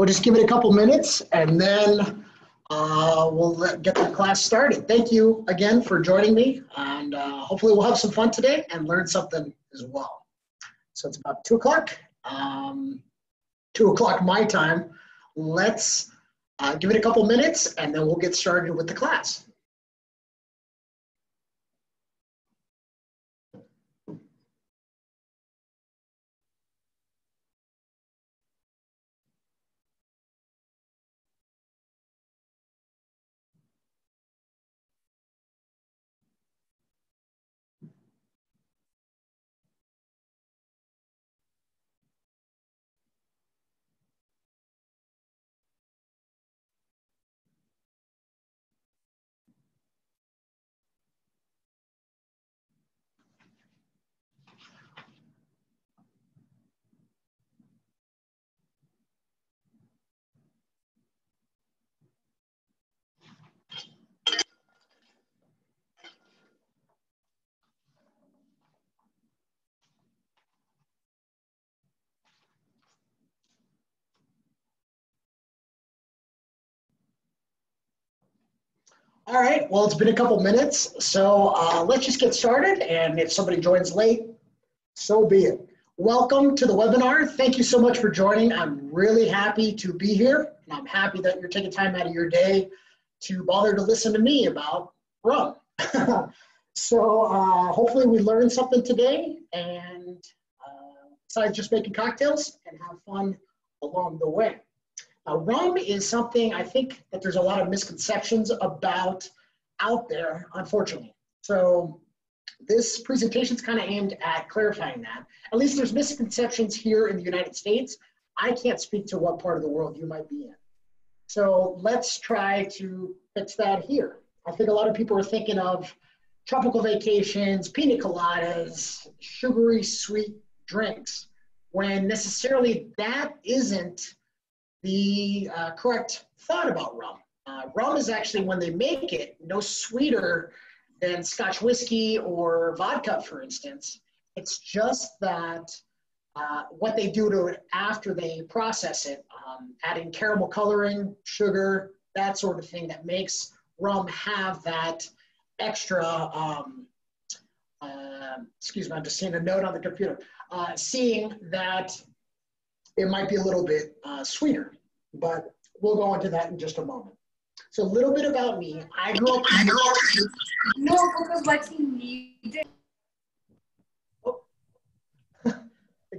we'll just give it a couple minutes and then uh, we'll let, get the class started. Thank you again for joining me, and uh, hopefully we'll have some fun today and learn something as well. So it's about two o'clock, um, two o'clock my time. Let's uh, give it a couple minutes, and then we'll get started with the class. All right, well, it's been a couple minutes, so uh, let's just get started. And if somebody joins late, so be it. Welcome to the webinar. Thank you so much for joining. I'm really happy to be here, and I'm happy that you're taking time out of your day to bother to listen to me about rum. so uh, hopefully we learned something today, and uh, besides just making cocktails and have fun along the way. Rum is something I think that there's a lot of misconceptions about out there, unfortunately. So this presentation is kind of aimed at clarifying that. At least there's misconceptions here in the United States. I can't speak to what part of the world you might be in. So let's try to fix that here. I think a lot of people are thinking of tropical vacations, pina coladas, sugary sweet drinks, when necessarily that isn't the uh, correct thought about rum. Uh, rum is actually, when they make it, no sweeter than Scotch whiskey or vodka, for instance. It's just that uh, what they do to it after they process it, um, adding caramel coloring, sugar, that sort of thing that makes rum have that extra, um, uh, excuse me, I'm just seeing a note on the computer, uh, seeing that it might be a little bit uh, sweeter, but we'll go into that in just a moment. So a little bit about me. I grew up. I grew up. No, because what he needed. Oh.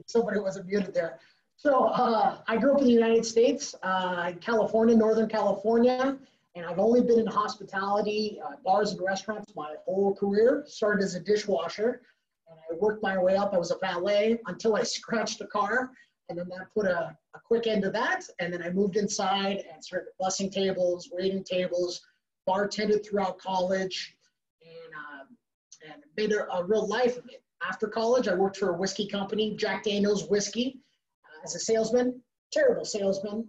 Somebody wasn't muted there. So uh, I grew up in the United States, uh, California, Northern California, and I've only been in hospitality, uh, bars and restaurants my whole career. Started as a dishwasher, and I worked my way up. I was a valet until I scratched a car and then that put a, a quick end to that. And then I moved inside and started bussing tables, waiting tables, bartended throughout college, and, um, and made a, a, real life of it. After college, I worked for a whiskey company, Jack Daniels Whiskey, uh, as a salesman. Terrible salesman.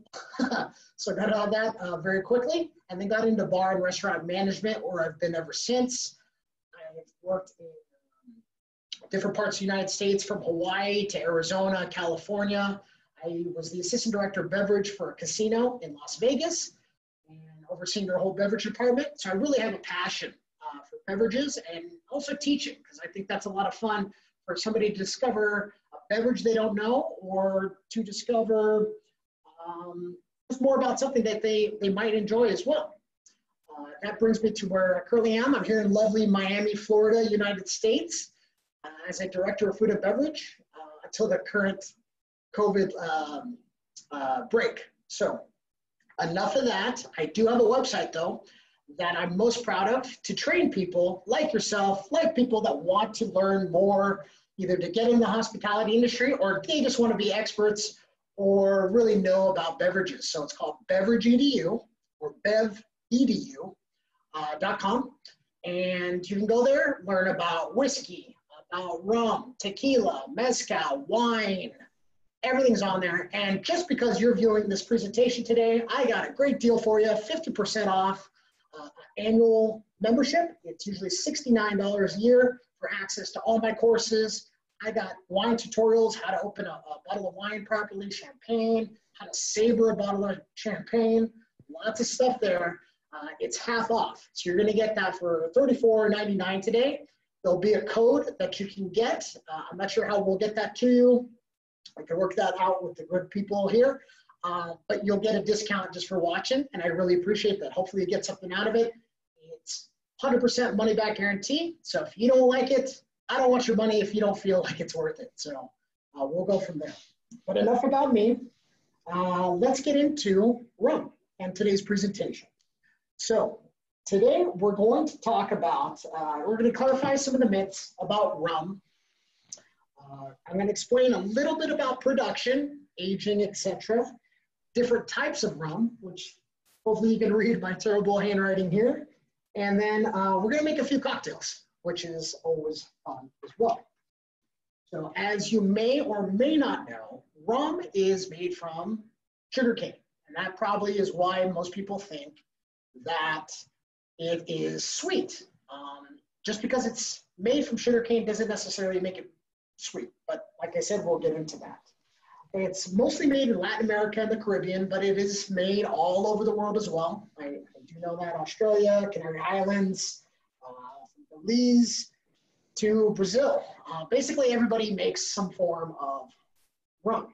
so got out of that uh, very quickly and then got into bar and restaurant management where I've been ever since. I've worked in different parts of the United States from Hawaii to Arizona, California. I was the assistant director of beverage for a casino in Las Vegas and overseeing their whole beverage department. So I really have a passion uh, for beverages and also teaching because I think that's a lot of fun for somebody to discover a beverage they don't know or to discover um, just more about something that they, they might enjoy as well. Uh, that brings me to where I currently am. I'm here in lovely Miami, Florida, United States as a director of food and beverage uh, until the current COVID um, uh, break. So enough of that. I do have a website though that I'm most proud of to train people like yourself, like people that want to learn more, either to get in the hospitality industry or they just want to be experts or really know about beverages. So it's called Beverage Edu or bevedu.com. Uh, and you can go there, learn about whiskey, uh, rum, tequila, mezcal, wine, everything's on there. And just because you're viewing this presentation today, I got a great deal for you, 50% off uh, annual membership. It's usually $69 a year for access to all my courses. I got wine tutorials, how to open a, a bottle of wine properly, champagne, how to savor a bottle of champagne, lots of stuff there. Uh, it's half off. So you're gonna get that for $34.99 today. There'll be a code that you can get. Uh, I'm not sure how we'll get that to you. I can work that out with the good people here. Uh, but you'll get a discount just for watching, and I really appreciate that. Hopefully you get something out of it. It's 100% money back guarantee. So if you don't like it, I don't want your money if you don't feel like it's worth it. So uh, we'll go from there. But enough about me. Uh, let's get into rum and today's presentation. So today we're going to talk about, uh, we're going to clarify some of the myths about rum. Uh, I'm going to explain a little bit about production, aging, etc. Different types of rum, which hopefully you can read my terrible handwriting here. And then uh, we're going to make a few cocktails, which is always fun as well. So as you may or may not know, rum is made from sugarcane. And that probably is why most people think that it is sweet. Um, just because it's made from sugarcane doesn't necessarily make it sweet. But like I said, we'll get into that. It's mostly made in Latin America and the Caribbean, but it is made all over the world as well. I, I do know that Australia, Canary Islands, uh, Belize to Brazil. Uh, basically, everybody makes some form of rum.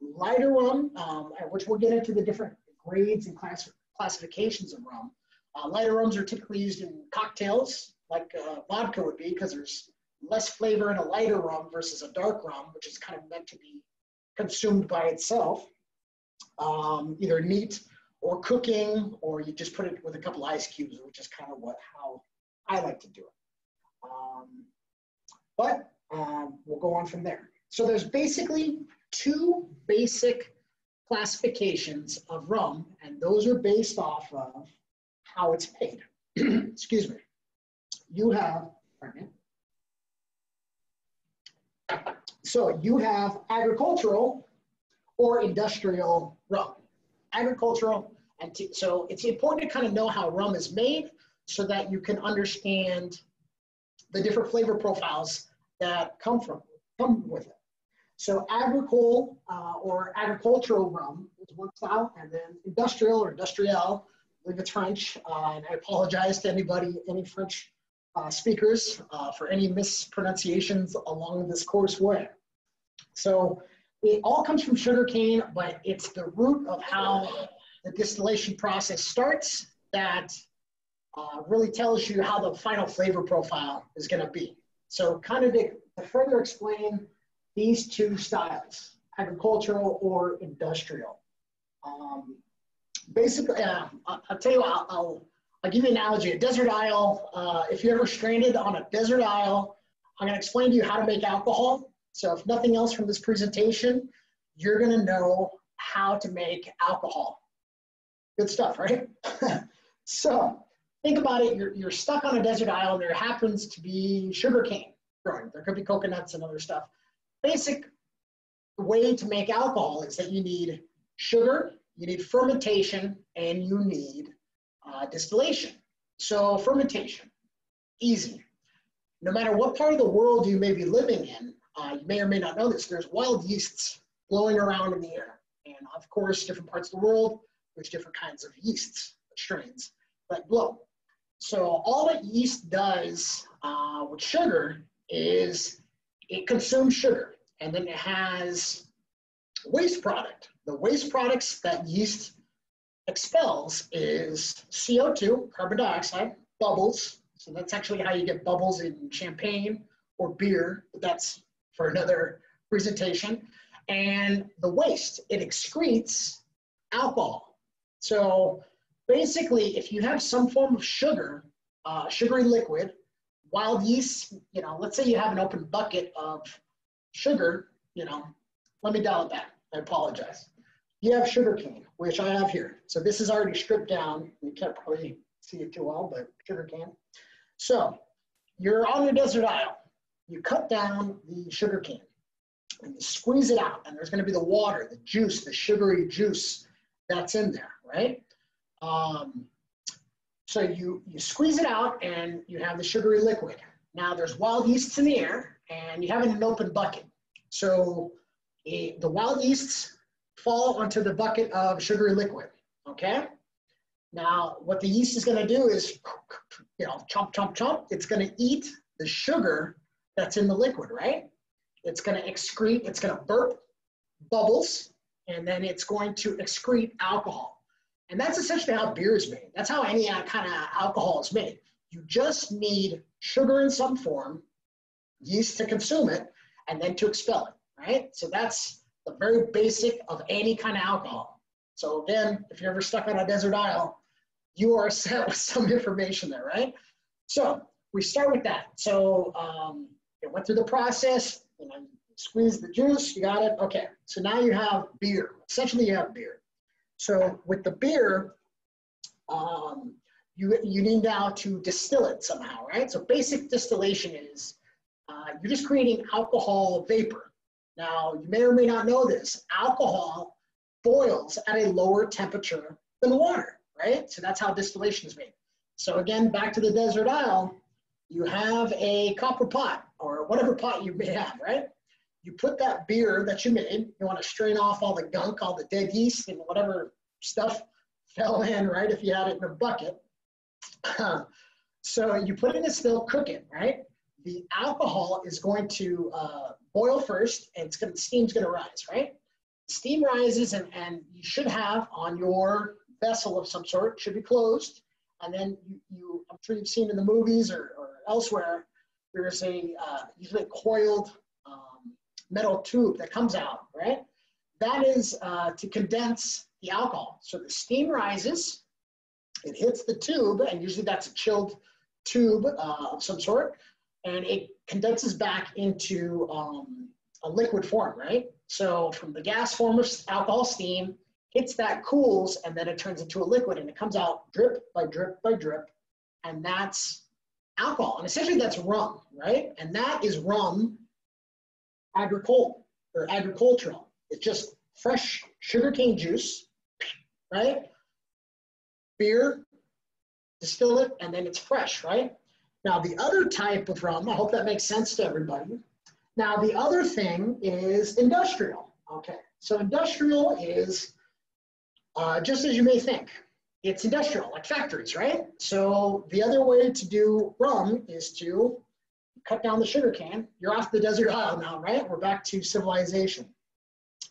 Lighter rum, um, which we'll get into the different grades and class, classifications of rum. Uh, lighter rums are typically used in cocktails, like uh, vodka would be, because there's less flavor in a lighter rum versus a dark rum, which is kind of meant to be consumed by itself, um, either neat or cooking, or you just put it with a couple ice cubes, which is kind of what how I like to do it. Um, but um, we'll go on from there. So there's basically two basic classifications of rum, and those are based off of how it's made. Excuse me. You have, pardon me. So you have agricultural or industrial rum. Agricultural, and so it's important to kind of know how rum is made so that you can understand the different flavor profiles that come from come with it. So agricole uh, or agricultural rum is one style, and then industrial or industriel, I believe it's French, uh, and I apologize to anybody, any French uh, speakers uh, for any mispronunciations along this course way. So it all comes from sugarcane, but it's the root of how the distillation process starts that uh, really tells you how the final flavor profile is going to be. So kind of to, to further explain these two styles, agricultural or industrial. Um, basically, uh, I'll tell you, I'll, I'll, I'll, give you an analogy. A desert isle, uh, if you're ever stranded on a desert isle, I'm gonna explain to you how to make alcohol. So if nothing else from this presentation, you're gonna know how to make alcohol. Good stuff, right? so think about it, you're, you're stuck on a desert island, there happens to be sugarcane growing. There could be coconuts and other stuff basic way to make alcohol is that you need sugar, you need fermentation, and you need uh, distillation. So fermentation, easy. No matter what part of the world you may be living in, uh, you may or may not know this, there's wild yeasts blowing around in the air. And of course, different parts of the world, there's different kinds of yeasts, strains that blow. So all that yeast does uh, with sugar is it consumes sugar and then it has waste product. The waste products that yeast expels is CO2, carbon dioxide, bubbles. So that's actually how you get bubbles in champagne or beer, but that's for another presentation. And the waste, it excretes alcohol. So basically, if you have some form of sugar, uh, sugary liquid, wild yeast, you know, let's say you have an open bucket of sugar, you know, let me dial it back. I apologize. You have sugar cane, which I have here. So this is already stripped down. You can't probably see it too well, but sugar cane. So you're on your desert isle. You cut down the sugar cane and you squeeze it out. And there's going to be the water, the juice, the sugary juice that's in there, right? Um, so you, you squeeze it out and you have the sugary liquid. Now there's wild yeasts in the air and you have it in an open bucket. So the wild yeasts fall onto the bucket of sugary liquid, okay? Now, what the yeast is gonna do is, you know, chomp, chomp, chomp, it's gonna eat the sugar that's in the liquid, right? It's gonna excrete, it's gonna burp bubbles, and then it's going to excrete alcohol. And that's essentially how beer is made. That's how any uh, kind of alcohol is made. You just need sugar in some form, yeast to consume it, and then to expel it, right? So that's the very basic of any kind of alcohol. So again, if you're ever stuck on a desert isle, you are set with some information there, right? So we start with that. So um, it went through the process, you squeeze the juice, you got it. Okay, so now you have beer. Essentially, you have beer. So with the beer, um, you, you need now to distill it somehow, right? So basic distillation is uh, you're just creating alcohol vapor. Now, you may or may not know this. Alcohol boils at a lower temperature than water, right? So that's how distillation is made. So again, back to the desert isle, you have a copper pot or whatever pot you may have, right? You put that beer that you made, you want to strain off all the gunk, all the dead yeast and whatever stuff fell in, right? If you had it in a bucket. so you put it in a still, cook it, right? The alcohol is going to uh, boil first and it's to, steam's going to rise, right? Steam rises and, and you should have on your vessel of some sort, should be closed. And then you, you I'm sure you've seen in the movies or, or elsewhere, there's a uh, usually a coiled um, metal tube that comes out, right? That is uh, to condense the alcohol. So the steam rises, it hits the tube, and usually that's a chilled tube uh, of some sort, and it condenses back into um, a liquid form, right? So from the gas form of alcohol steam, hits that, cools, and then it turns into a liquid, and it comes out drip by drip by drip, and that's alcohol. And essentially that's rum, right? And that is rum agricole or agricultural. It's just fresh sugarcane juice, right? Beer, distill it, and then it's fresh, right? Now the other type of rum, I hope that makes sense to everybody. Now the other thing is industrial, okay? So industrial is uh, just as you may think, it's industrial, like factories, right? So the other way to do rum is to cut down the sugar cane. You're off the desert isle now, right? We're back to civilization.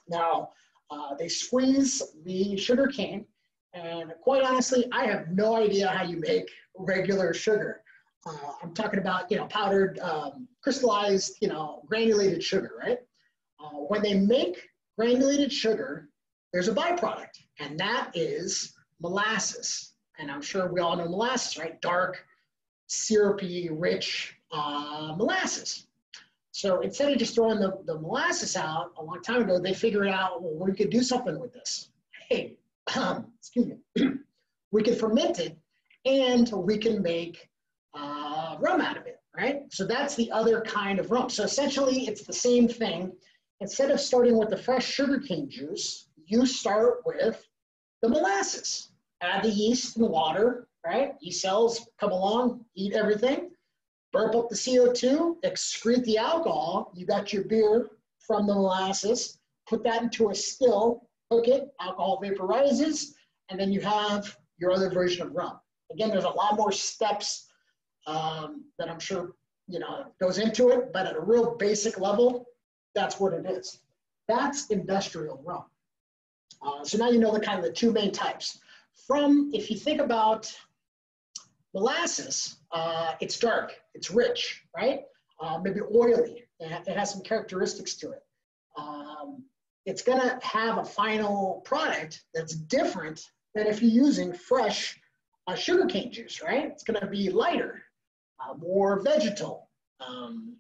Now, uh, they squeeze the sugar cane, and quite honestly, I have no idea how you make regular sugar. Uh, I'm talking about, you know, powdered, um, crystallized, you know, granulated sugar, right? Uh, when they make granulated sugar, there's a byproduct, and that is molasses. And I'm sure we all know molasses, right? Dark, syrupy, rich uh, molasses. So instead of just throwing the, the molasses out a long time ago, they figured out, well, we could do something with this. Hey, excuse me, we could ferment it and we can make uh, rum out of it, right? So that's the other kind of rum. So essentially, it's the same thing. Instead of starting with the fresh sugarcane juice, you start with the molasses. Add the yeast and the water, right? Yeast cells come along, eat everything, burp up the CO2, excrete the alcohol. You got your beer from the molasses, put that into a still, cook it, alcohol vaporizes, and then you have your other version of rum. Again, there's a lot more steps um, that I'm sure you know goes into it, but at a real basic level, that's what it is. That's industrial rum. Uh, so now you know the kind of the two main types. From, if you think about molasses, uh, it's dark, it's rich, right? Uh, maybe oily, it has some characteristics to it. Um, it's gonna have a final product that's different than if you're using fresh uh, sugarcane juice, right? It's gonna be lighter, uh, more vegetal, um,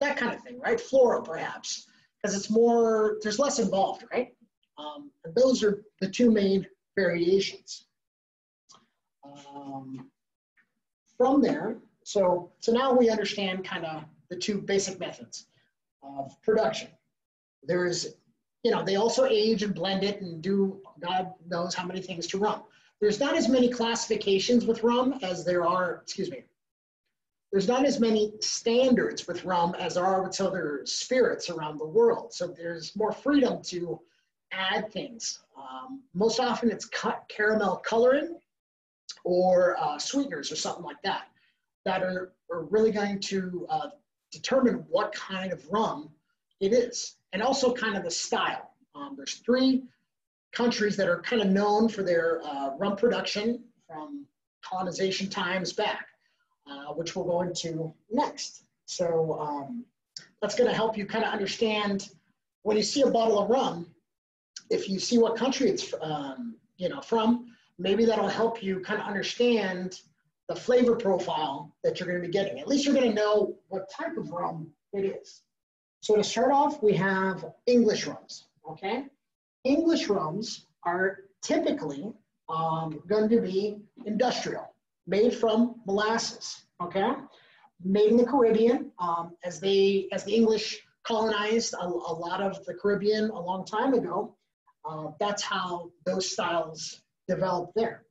that kind of thing, right? Floral perhaps, because it's more, there's less involved, right? Um, and those are the two main variations. Um, from there, so, so now we understand kind of the two basic methods of production. There is, you know, they also age and blend it and do God knows how many things to rum. There's not as many classifications with rum as there are, excuse me, there's not as many standards with rum as there are with other spirits around the world. So there's more freedom to add things. Um, most often it's cut caramel coloring or uh, sweeteners or something like that that are, are really going to uh, determine what kind of rum it is and also kind of the style. Um, there's three countries that are kind of known for their uh, rum production from colonization times back, uh, which we'll go into next. So um, that's going to help you kind of understand when you see a bottle of rum, if you see what country it's um, you know from, maybe that'll help you kind of understand the flavor profile that you're going to be getting. At least you're going to know what type of rum it is. So to start off, we have English rums. Okay, English rums are typically um, going to be industrial, made from molasses. Okay, made in the Caribbean um, as they as the English colonized a, a, lot of the Caribbean a long time ago. Uh, that's how those styles developed there.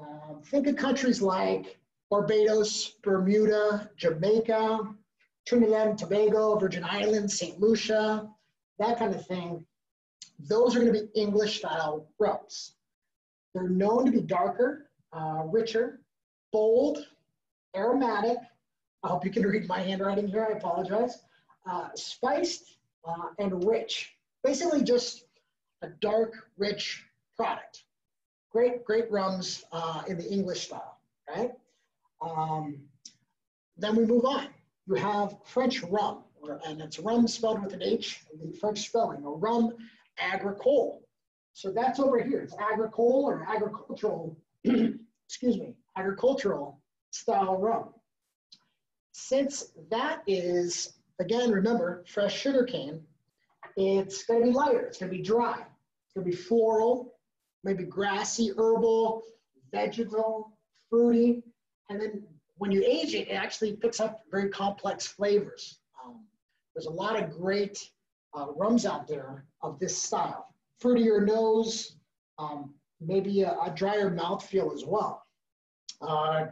Um, think of countries like Barbados, Bermuda, Jamaica, Trinidad and Tobago, Virgin Islands, St. Lucia, that kind of thing. Those are going to be English style rums. They're known to be darker, uh, richer, bold, aromatic. I hope you can read my handwriting here, I apologize. Uh, spiced uh, and rich. Basically, just a dark, rich product. Great, great rums uh, in the English style, right? Um, then we move on. You have French rum, or, and it's rum spelled with an H, the French spelling, or rum agricole. So that's over here. It's agricole or agricultural, excuse me, agricultural style rum. Since that is, again, remember, fresh sugar cane, it's going to be lighter. It's going to be dry. It's going to be floral, maybe grassy, herbal, vegetal, fruity. And then when you age it, it actually picks up very complex flavors. Um, there's a lot of great uh, rums out there of this style. Fruitier nose, um, maybe a, a, drier mouthfeel as well. Uh,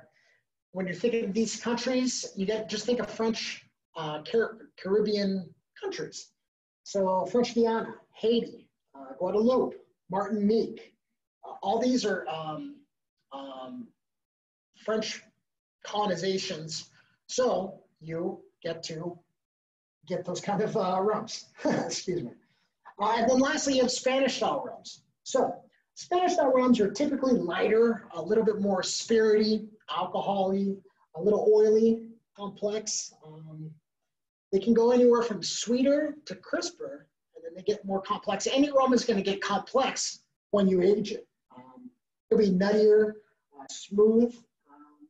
when you're thinking of these countries, you get just think of French uh, Car Caribbean countries. So French Guiana, Haiti, uh, Guadeloupe, Martinique, uh, all these are um, um, French colonizations. So you get to get those kind of uh, rums. Excuse me. Uh, and then lastly, you have Spanish style rums. So Spanish style rums are typically lighter, a little bit more spirity, alcoholy, a little oily, complex. Um, they can go anywhere from sweeter to crisper, and then they get more complex. Any rum is going to get complex when you age it. Um, it'll be nuttier, uh, smooth, um,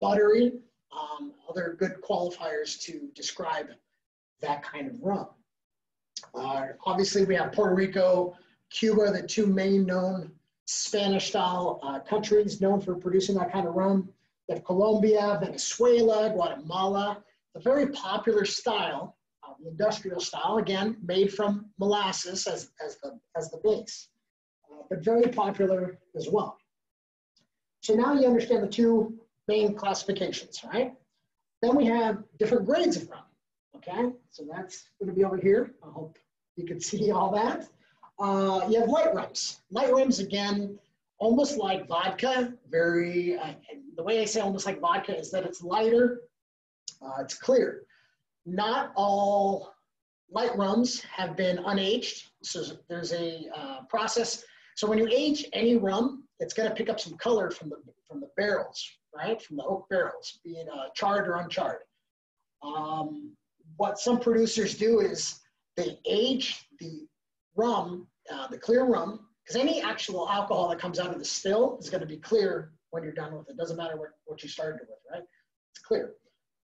buttery, um, other good qualifiers to describe that kind of rum. Uh, obviously, we have Puerto Rico, Cuba, the two main known Spanish style uh, countries known for producing that kind of rum. You have Colombia, Venezuela, Guatemala. A very popular style, uh, the industrial style, again, made from molasses as, as, the, as the base, uh, but very popular as well. So now you understand the two main classifications, right? Then we have different grades of rum. Okay, so that's going to be over here. I hope you can see all that. Uh, you have light rums. Light rums, again, almost like vodka. Very, uh, the way I say almost like vodka is that it's lighter, uh, it's clear. Not all light rums have been unaged. So there's a uh, process. So when you age any rum, it's going to pick up some color from the from the barrels, right? From the oak barrels, being uh, charred or uncharred. Um, what some producers do is they age the rum, uh, the clear rum, because any actual alcohol that comes out of the still is going to be clear when you're done with it. Doesn't matter what, what you started with, right? It's clear.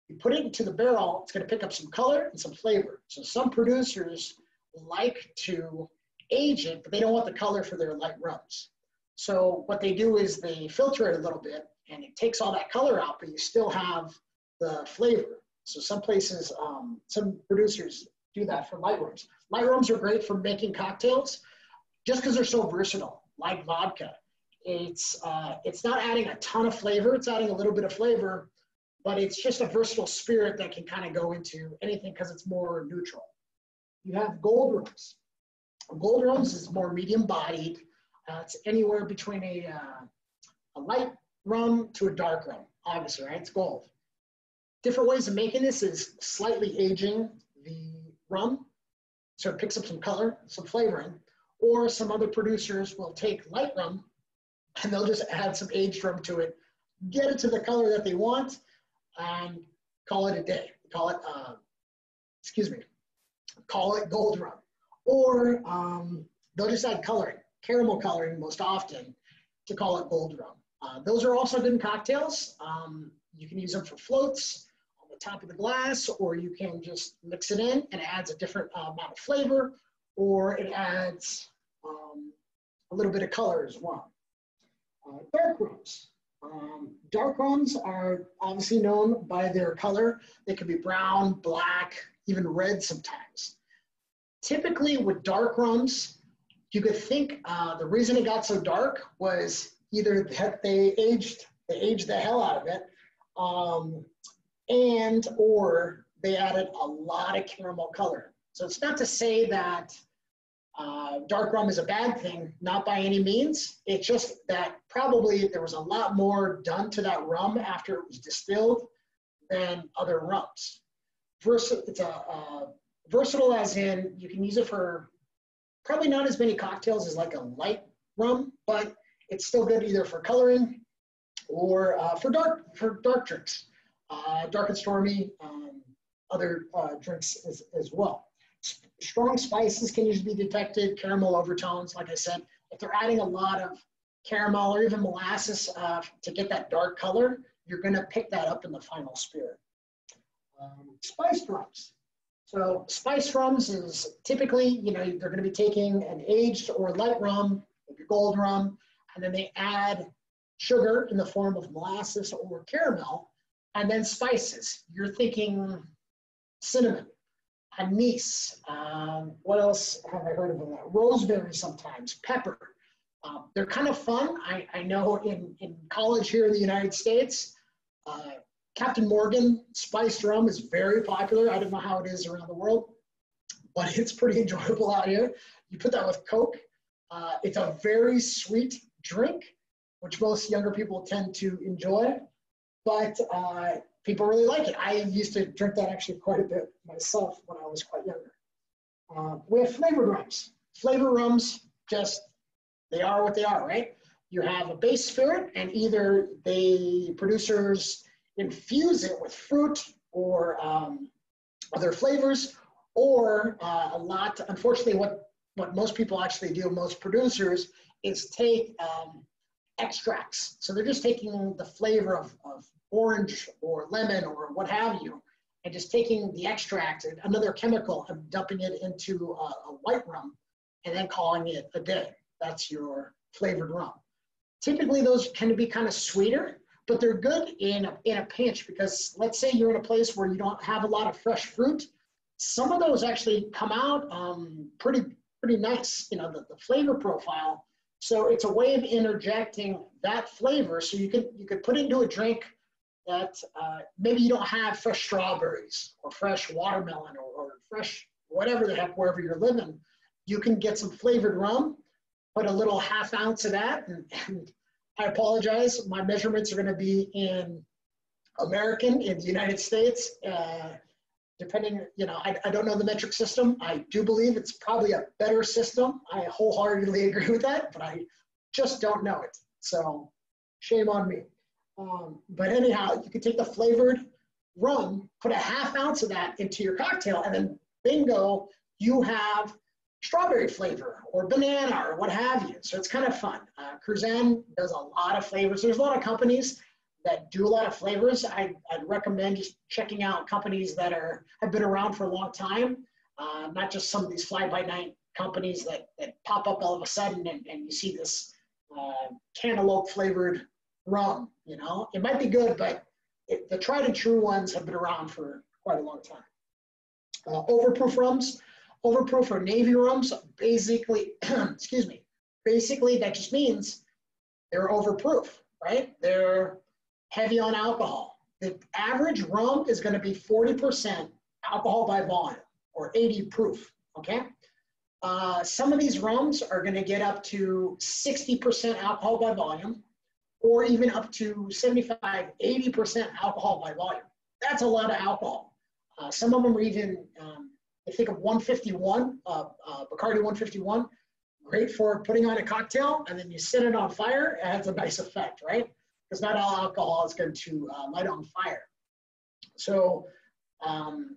You put it into the barrel, it's going to pick up some color and some flavor. So some producers like to age it, but they don't want the color for their light rums. So what they do is they filter it a little bit and it takes all that color out, but you still have the flavor. So some places, um, some producers do that for light rums. Light rums are great for making cocktails just because they're so versatile, like vodka. It's, uh, it's not adding a ton of flavor, it's adding a little bit of flavor, but it's just a versatile spirit that can kind of go into anything because it's more neutral. You have gold rums. Gold rums is more medium bodied. Uh, it's anywhere between a, uh, a light rum to a dark rum, obviously, right? It's gold. Different ways of making this is slightly aging the rum so it picks up some color, some flavoring, or some other producers will take light rum and they'll just add some aged rum to it, get it to the color that they want, and call it a day. Call it, uh, excuse me, call it gold rum. Or um, they'll just add coloring, caramel coloring most often, to call it gold rum. Uh, those are also good in cocktails. Um, you can use them for floats on the top of the glass, or you can just mix it in and it adds a different uh, amount of flavor, or it adds a little bit of color as well. Uh, dark rums. Um, dark rums are obviously known by their color. They can be brown, black, even red sometimes. Typically with dark rums, you could think uh, the reason it got so dark was either that they aged, they aged the hell out of it, um, and or they added a lot of caramel color. So it's not to say that uh, dark rum is a bad thing, not by any means. It's just that probably there was a lot more done to that rum after it was distilled than other rums. Vers- it's a, versatile as in you can use it for probably not as many cocktails as like a light rum, but it's still good either for coloring or uh, for dark for dark drinks, uh, dark and stormy, um, other uh, drinks as, as well strong spices can usually be detected, caramel overtones, like I said. If they're adding a lot of caramel or even molasses uh, to get that dark color, you're gonna pick that up in the final spirit. Um, spiced rums. So spice rums is typically, you know, they're gonna be taking an aged or light rum, maybe gold rum, and then they add sugar in the form of molasses or caramel, and then spices. You're thinking cinnamon, anise. Um, what else have I heard of? Rosemary sometimes, pepper. Um, they're kind of fun. I, I know in, in college here in the United States, uh, Captain Morgan spiced rum is very popular. I don't know how it is around the world, but it's pretty enjoyable out here. You put that with Coke. Uh, it's a very sweet drink, which most younger people tend to enjoy. But uh, people really like it. I used to drink that actually quite a bit myself when I was quite younger. Uh, we have flavored rums. Flavor rums, just they are what they are, right? You have a base spirit, and either the producers infuse it with fruit or um, other flavors, or uh, a lot. Unfortunately, what what most people actually do, most producers, is take um, extracts. So they're just taking the flavor of, of orange or lemon or what have you, and just taking the extract, another chemical, and dumping it into a, a white rum, and then calling it a day. That's your flavored rum. Typically, those tend to be kind of sweeter, but they're good in a, in a pinch because let's say you're in a place where you don't have a lot of fresh fruit. Some of those actually come out um, pretty pretty nice. You know, the, the flavor profile. So it's a way of interjecting that flavor. So you can you could put into a drink that uh, maybe you don't have fresh strawberries or fresh watermelon or, or, fresh whatever the heck wherever you're living. You can get some flavored rum put a little half ounce of that and, and i apologize my measurements are going to be in american in the united states uh, depending you know I, I don't know the metric system. I do believe it's probably a better system. I wholeheartedly agree with that but i just don't know it. So shame on me um, but anyhow, you could take the flavored rum, put a half ounce of that into your cocktail, and then bingo, you have strawberry flavor or banana or what have you. So it's kind of fun. Uh, Cruzan does a lot of flavors. There's a lot of companies that do a lot of flavors. I, would recommend just checking out companies that are have been around for a long time, uh, not just some of these fly-by-night companies that, that pop up all of a sudden and, and you see this uh, cantaloupe flavored rum. You know, it might be good, but it, the tried and true ones have been around for quite a long time. Uh, overproof rums, overproof or navy rums, basically, excuse me, basically that just means they're overproof, right? They're heavy on alcohol. The average rum is going to be 40% alcohol by volume or 80 proof, okay? Uh, some of these rums are going to get up to 60% alcohol by volume, or even up to 75, 80% alcohol by volume. That's a lot of alcohol. Uh, some of them are even, um, I think of 151, uh, uh, Bacardi 151, great for putting on a cocktail, and then you set it on fire, it has a nice effect, right? Because not all alcohol is going to uh, light on fire. So um,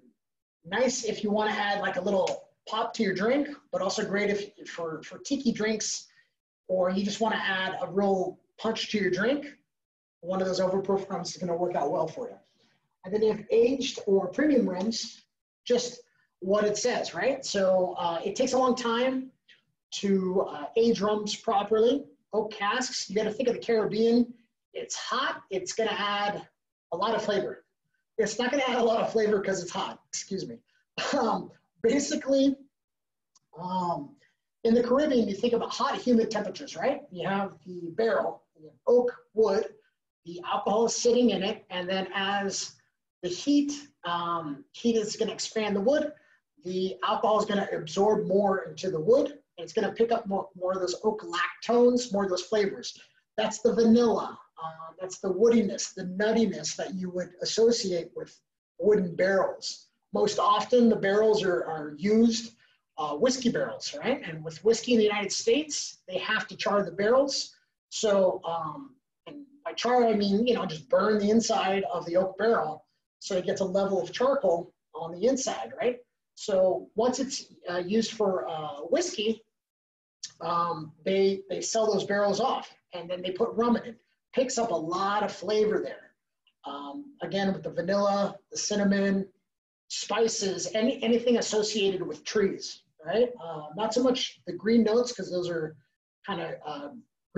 nice if you want to add like a little pop to your drink, but also great if for, for tiki drinks, or you just want to add a real punch to your drink. One of those overproof rums is going to work out well for you. And then you have aged or premium rums, just what it says, right? So uh, it takes a long time to uh, age rums properly. Oak casks, you got to think of the Caribbean. It's hot, it's going to add a lot of flavor. It's not going to add a lot of flavor because it's hot, excuse me. Um, basically, um, in the Caribbean, you think about hot, humid temperatures, right? You have the barrel, oak wood, the alcohol is sitting in it, and then as the heat, um, heat is going to expand the wood, the alcohol is going to absorb more into the wood, and it's going to pick up more, more of those oak lactones, more of those flavors. That's the vanilla. Uh, that's the woodiness, the nuttiness that you would associate with wooden barrels. Most often, the barrels are, are used uh, whiskey barrels, right? And with whiskey in the United States, they have to char the barrels. So, um, by char, I mean, you know, just burn the inside of the oak barrel so it gets a level of charcoal on the inside, right? So once it's uh, used for uh, whiskey, um, they, they sell those barrels off and then they put rum in it. Picks up a lot of flavor there. Um, again, with the vanilla, the cinnamon, spices, any, anything associated with trees, right? Uh, not so much the green notes because those are kind of uh,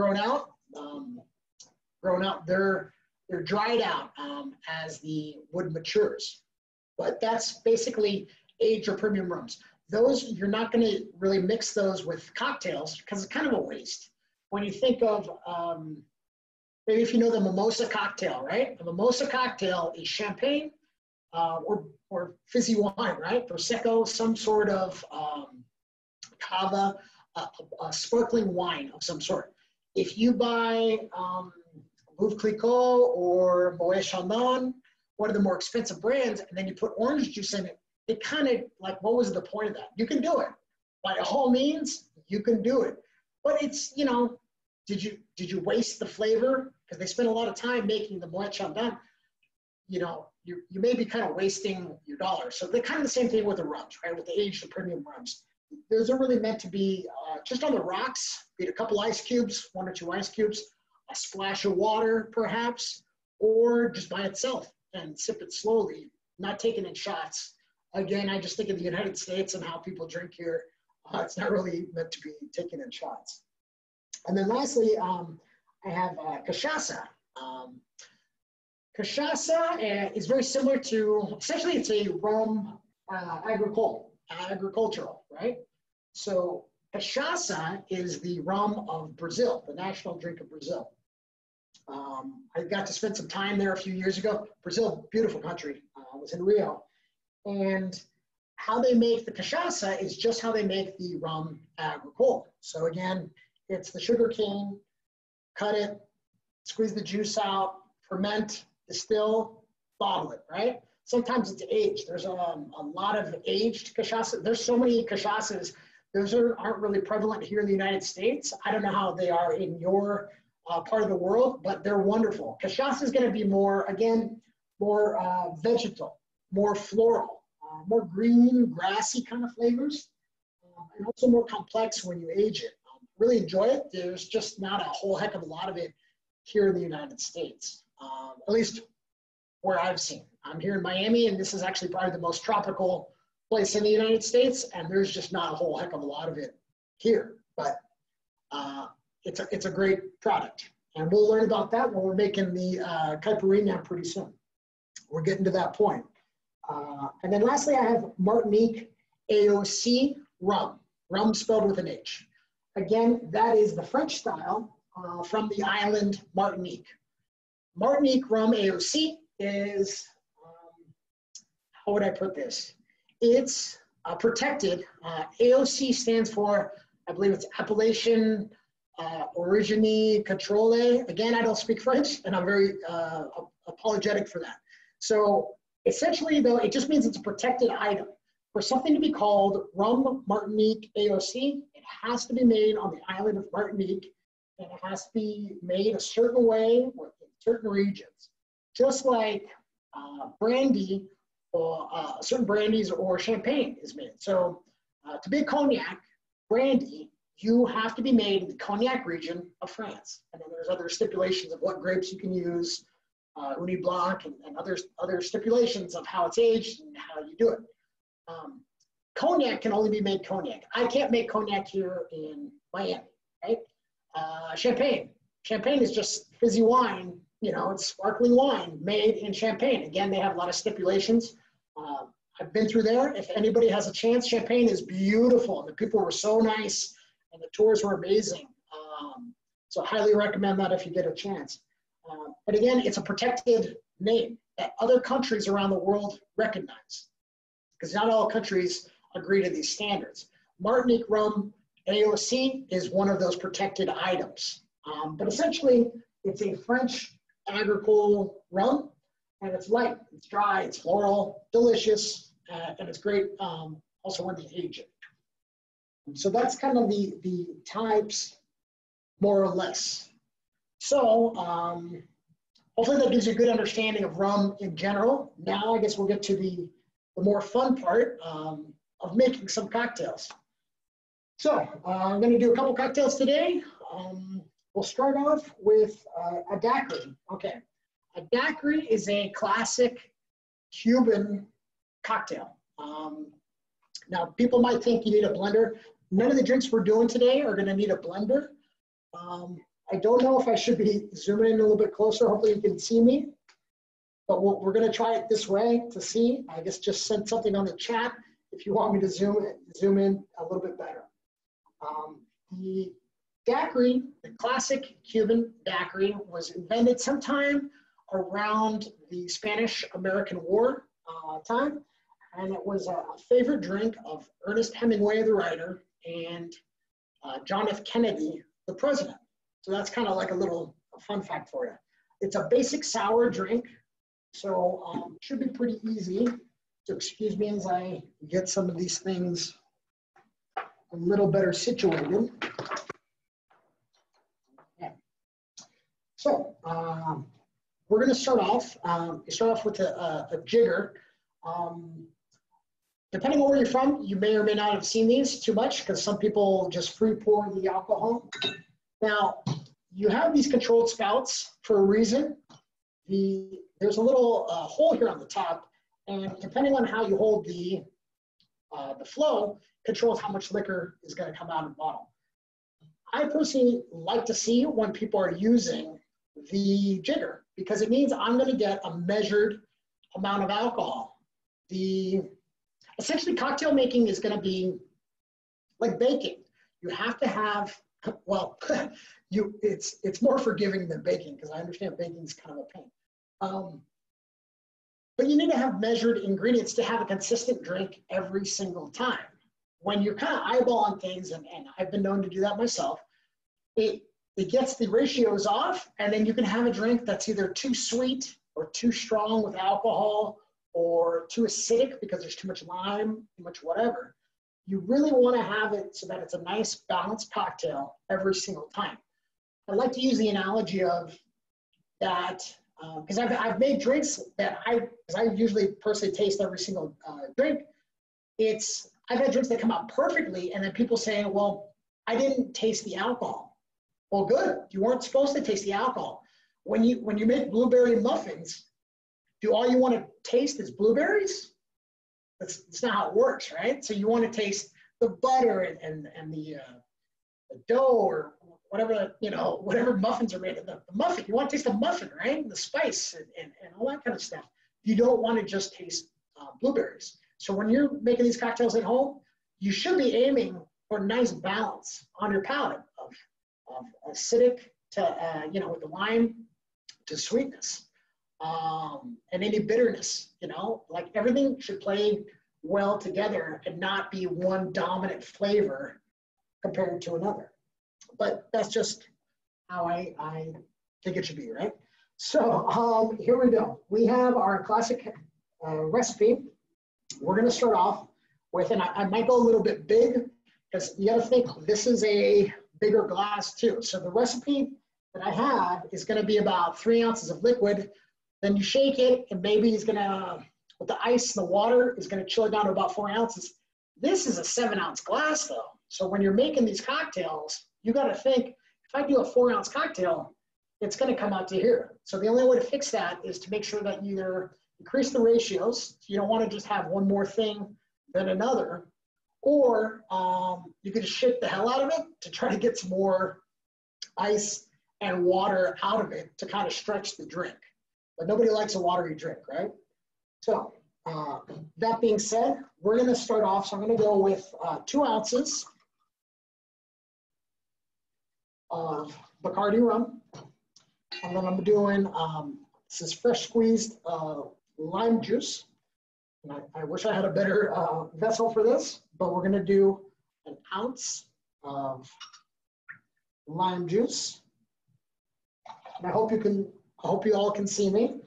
grown out. Um, grown out, they're they're dried out um, as the wood matures. But that's basically age or premium rums. Those you're not going to really mix those with cocktails because it's kind of a waste. When you think of um, maybe if you know the mimosa cocktail, right? A mimosa cocktail is champagne uh, or, or fizzy wine, right? Prosecco, some sort of um, cava, a, a, sparkling wine of some sort. If you buy um, Clicquot or Moet Chandon, one of the more expensive brands, and then you put orange juice in it, it kind of like, what was the point of that? You can do it. By all means, you can do it. But it's, you know, did you did you waste the flavor? Because they spent a lot of time making the Moet Chandon. You know, you, you may be kind of wasting your dollars. So they're kind of the same thing with the rums, right? With the aged the premium rums. Those are really meant to be uh, just on the rocks, be a couple ice cubes, one or two ice cubes, a splash of water perhaps, or just by itself and sip it slowly, not taking in shots. Again, I just think of the United States and how people drink here. Uh, it's not really meant to be taken in shots. And then lastly, um, I have uh, cachaça. Um, cachaça uh, is very similar to, essentially it's a rum uh, agricole, agricultural, right? So cachaça is the rum of Brazil, the national drink of Brazil. Um, I got to spend some time there a few years ago. Brazil, beautiful country. Uh, I was in Rio. And how they make the cachaça is just how they make the rum agricole. So again, it's the sugar cane, cut it, squeeze the juice out, ferment, distill, bottle it, right? Sometimes it's aged. There's um, a lot of aged cachaça. There's so many cachaças. Those are, aren't really prevalent here in the United States. I don't know how they are in your uh, part of the world, but they're wonderful. Cachaça is going to be more, again, more uh, vegetal, more floral, uh, more green, grassy kind of flavors, uh, and also more complex when you age it. Um, really enjoy it. There's just not a whole heck of a lot of it here in the United States, um, at least where I've seen. I'm here in Miami, and this is actually probably the most tropical place in the United States, and there's just not a whole heck of a lot of it here. But uh, it's a, it's a great product. And we'll learn about that when we're making the uh, caipirinha pretty soon. We're getting to that point. Uh, and then lastly, I have Martinique AOC rum, rum spelled with an H. Again, that is the French style uh, from the island Martinique. Martinique rum AOC is, how would I put this? It's uh, protected. Uh, AOC stands for, I believe it's Appellation uh, Origine Controle. Again, I don't speak French, and I'm very uh, apologetic for that. So essentially, though, it just means it's a protected item. For something to be called rum Martinique AOC, it has to be made on the island of Martinique, and it has to be made a certain way in certain regions. Just like uh, brandy or uh, certain brandies or champagne is made. So uh, to be a cognac, brandy, you have to be made in the cognac region of France. And then there's other stipulations of what grapes you can use, uh, Ugni Blanc, and, and other, other stipulations of how it's aged and how you do it. Um, cognac can only be made cognac. I can't make cognac here in Miami, right? Uh, champagne. Champagne is just fizzy wine you know, it's sparkling wine made in Champagne. Again, they have a lot of stipulations. Uh, I've been through there. If anybody has a chance, Champagne is beautiful. And The people were so nice and the tours were amazing. Um, so I highly recommend that if you get a chance. Uh, but again, it's a protected name that other countries around the world recognize because not all countries agree to these standards. Martinique rum AOC is one of those protected items. Um, but essentially, it's a French agricole rum, and it's light, it's dry, it's floral, delicious, uh, and it's great um, also when they age it. So that's kind of the, the types, more or less. So um, hopefully that gives you a good understanding of rum in general. Now I guess we'll get to the, the more fun part um, of making some cocktails. So uh, I'm going to do a couple cocktails today. Um, We'll start off with uh, a daiquiri. Okay, a daiquiri is a classic Cuban cocktail. Um, now, people might think you need a blender. None of the drinks we're doing today are going to need a blender. Um, I don't know if I should be zooming in a little bit closer. Hopefully you can see me. But we we are going to try it this way to see. I guess just send something on the chat if you want me to zoom in, zoom in a little bit better. Um, the Daiquiri, the classic Cuban daiquiri, was invented sometime around the Spanish-American War uh, time, and it was a favorite drink of Ernest Hemingway, the writer, and uh, John F. Kennedy, the president. So that's kind of like a little fun fact for you. It's a basic sour drink, so um, should be pretty easy. So excuse me as I get some of these things a little better situated. So um, we're going to start off. Um, start off with a, a, a jigger. Um, depending on where you're from, you may or may not have seen these too much because some people just free pour the alcohol. Now, you have these controlled spouts for a reason. The, there's a little uh, hole here on the top, and depending on how you hold the, uh, the flow, controls how much liquor is going to come out of the bottle. I personally like to see when people are using the jigger because it means I'm going to get a measured amount of alcohol. The essentially cocktail making is going to be like baking. You have to have well, you it's it's more forgiving than baking because I understand baking is kind of a pain. Um, but you need to have measured ingredients to have a consistent drink every single time. When you're kind of eyeballing things, and, and I've been known to do that myself, it it gets the ratios off, and then you can have a drink that's either too sweet or too strong with alcohol or too acidic because there's too much lime, too much whatever. You really want to have it so that it's a nice balanced cocktail every single time. I like to use the analogy of that because uh, I've, I've made drinks that I, because I usually personally taste every single uh, drink. It's I've had drinks that come out perfectly, and then people say, "Well, I didn't taste the alcohol." Well, good. You weren't supposed to taste the alcohol. When you when you make blueberry muffins, do all you want to taste is blueberries? That's, that's not how it works, right? So you want to taste the butter and and, and the, uh, the dough or whatever you know whatever muffins are made of the, the muffin. You want to taste the muffin, right? The spice and, and, and all that kind of stuff. You don't want to just taste uh, blueberries. So when you're making these cocktails at home, you should be aiming for nice balance on your palate of acidic to, uh, you know, with the lime to sweetness. Um, and any bitterness, you know, like everything should play well together and not be one dominant flavor compared to another. But that's just how I, I think it should be, right? So um, here we go. We have our classic uh, recipe. We're gonna start off with, and I, I might go a little bit big because you gotta think this is a bigger glass too. So the recipe that I have is gonna be about three ounces of liquid. Then you shake it and maybe it's gonna, with the ice and the water, is gonna chill it down to about four ounces. This is a seven ounce glass though. So when you're making these cocktails, you gotta think, if I do a four ounce cocktail, it's gonna come out to here. So the only way to fix that is to make sure that you either increase the ratios. You don't wanna just have one more thing than another, or um, you could shake the hell out of it to try to get some more ice and water out of it to kind of stretch the drink. But nobody likes a watery drink, right? So uh, that being said, we're gonna start off. So I'm gonna go with uh, two ounces of Bacardi rum. And then I'm doing, um, this is fresh squeezed uh, lime juice. And I, I, wish I had a better uh, vessel for this, but we're gonna do an ounce of lime juice. And I hope you can, I hope you all can see me.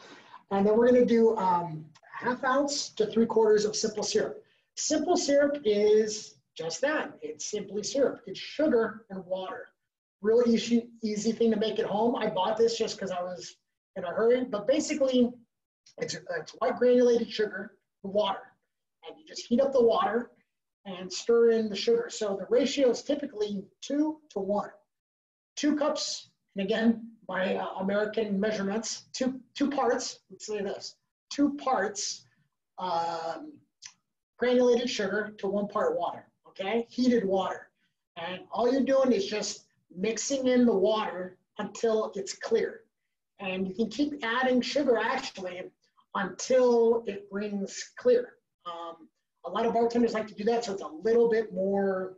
And then we're gonna do um, half ounce to three quarters of simple syrup. Simple syrup is just that, it's simply syrup. It's sugar and water. Really easy, easy thing to make at home. I bought this just because I was in a hurry, but basically it's, it's white granulated sugar water. And you just heat up the water and stir in the sugar. So the ratio is typically two to one. Two cups, and again, by uh, American measurements, two, two parts, let's say this, two parts um, granulated sugar to one part water, okay? Heated water. And all you're doing is just mixing in the water until it's clear. And you can keep adding sugar actually until it rings clear. Um, a lot of bartenders like to do that so it's a little bit more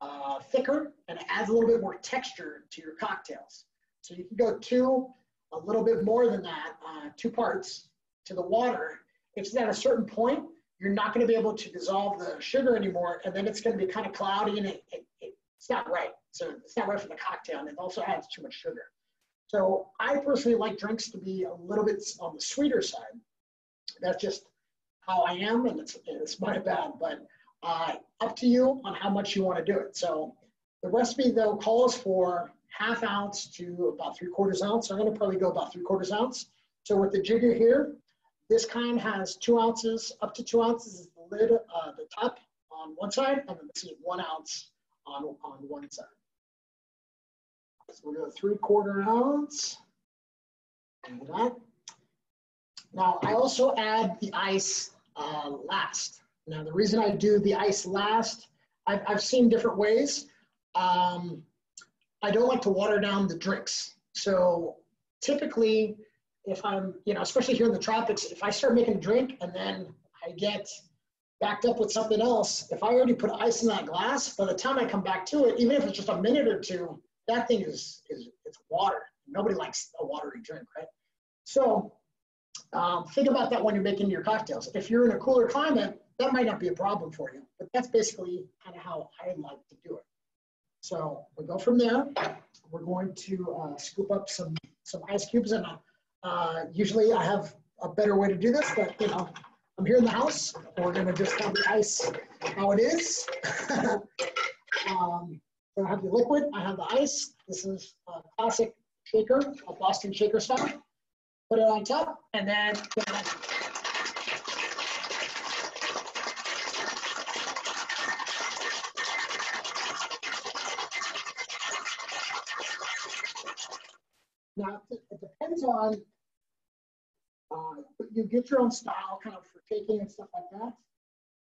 uh, thicker and it adds a little bit more texture to your cocktails. So you can go two, a little bit more than that, uh, two parts to the water. If it's at a certain point, you're not going to be able to dissolve the sugar anymore, and then it's going to be kind of cloudy and it, it, it, it's not right. So it's not right for the cocktail, and it also adds too much sugar. So I personally like drinks to be a little bit on the sweeter side. That's just how I am, and it's, it's my bad, but uh, up to you on how much you want to do it. So the recipe though calls for half ounce to about three quarters ounce. I'm going to probably go about three quarters ounce. So with the jigger here, this kind has two ounces, up to two ounces is the lid, uh, the top on one side, and then this is one ounce on, on one side. So we'll go three quarter ounce. And that. Now I also add the ice uh, last. Now the reason I do the ice last, I've, I've seen different ways. Um, I don't like to water down the drinks. So typically, if I'm, you know, especially here in the tropics, if I start making a drink and then I get backed up with something else, if I already put ice in that glass, by the time I come back to it, even if it's just a minute or two, that thing is, is it's water. Nobody likes a watery drink, right? So um, think about that when you're making your cocktails. If you're in a cooler climate, that might not be a problem for you, but that's basically kind of how I like to do it. So we go from there. We're going to uh, scoop up some some ice cubes, and uh, usually I have a better way to do this, but you know, I'm here in the house. We're gonna just have the ice how it is. um, so I have the liquid, I have the ice. This is a classic shaker, a Boston shaker style. Put it on top, and then Now, it depends on, uh, you get your own style kind of for shaking and stuff like that.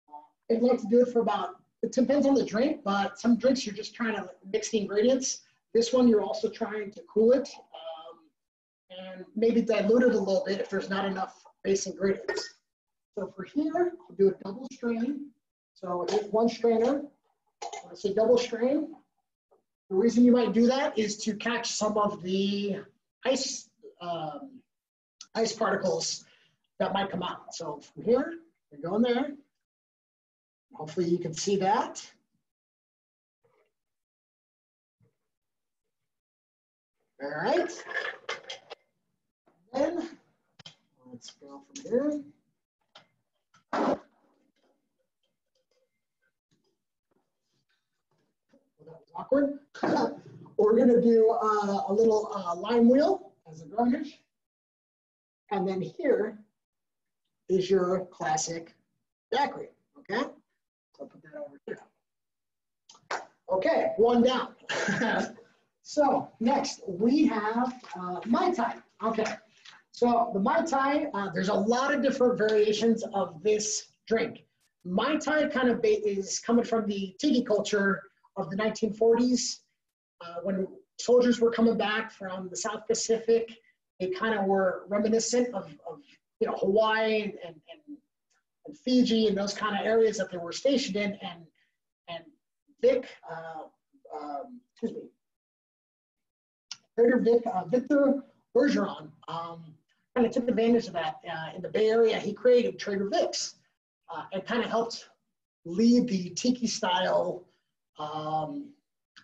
Uh, I'd like to do it for about it depends on the drink, but some drinks you're just trying to mix the ingredients. This one you're also trying to cool it um, and maybe dilute it a little bit if there's not enough base ingredients. So for here, I'll do a double strain. So one strainer. When I say double strain, the reason you might do that is to catch some of the ice um, ice particles that might come out. So from here, we go in there, Hopefully you can see that. All right. Then let's go from here. Well, that was awkward. We're going to do uh, a little uh, lime wheel as a garnish. And then here is your classic daiquiri, okay? So put that over here. Okay, one down. so next we have uh, Mai Tai. Okay, so the Mai Tai, uh, there's a lot of different variations of this drink. Mai Tai kind of is coming from the tiki culture of the 1940s uh, when soldiers were coming back from the South Pacific. They kind of were reminiscent of, of you know Hawaii and, and, and Fiji and those kind of areas that they were stationed in, and and Vic, uh, um, excuse me, Trader Vic, uh, Victor Bergeron, um, kind of took advantage of that uh, in the Bay Area. He created Trader Vic's uh, and kind of helped lead the tiki style um,